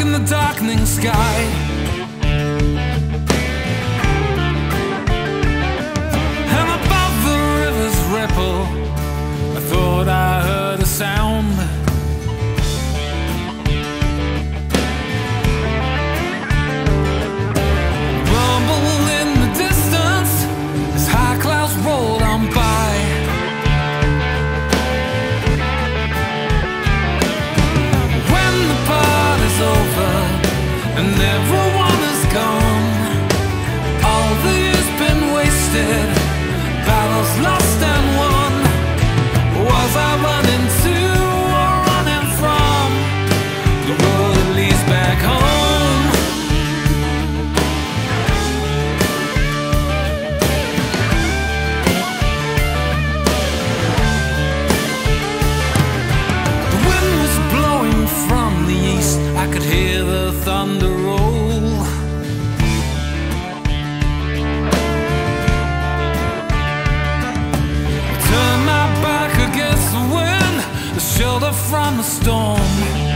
in the darkening sky. shelter from the storm.